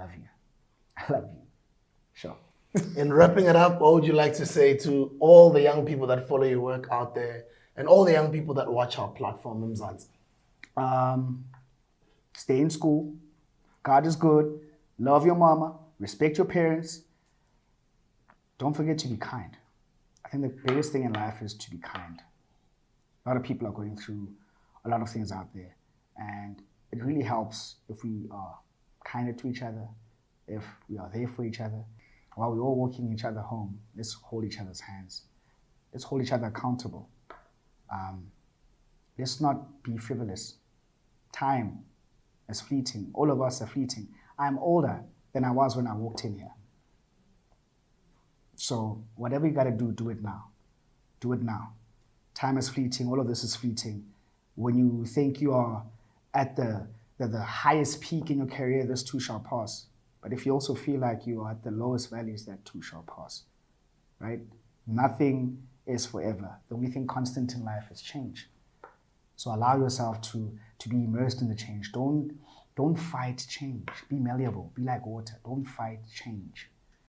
love you. I love you. Sure. In wrapping it up, what would you like to say to all the young people that follow your work out there and all the young people that watch our platform, Mzansi? Um, stay in school. God is good. Love your mama. Respect your parents. Don't forget to be kind. I think the biggest thing in life is to be kind. A lot of people are going through a lot of things out there, and it really helps if we are kinder to each other, if we are there for each other. While we're all walking each other home, let's hold each other's hands. Let's hold each other accountable. Um, let's not be frivolous. Time is fleeting. All of us are fleeting. I'm older than I was when I walked in here. So whatever you got to do, do it now. Do it now. Time is fleeting. All of this is fleeting. When you think you are at the, the, the highest peak in your career, this too shall pass. But if you also feel like you are at the lowest valleys, that too shall pass. Right? Nothing is forever. The only thing constant in life is change. So allow yourself to, to be immersed in the change. Don't, don't fight change. Be malleable. Be like water. Don't fight change.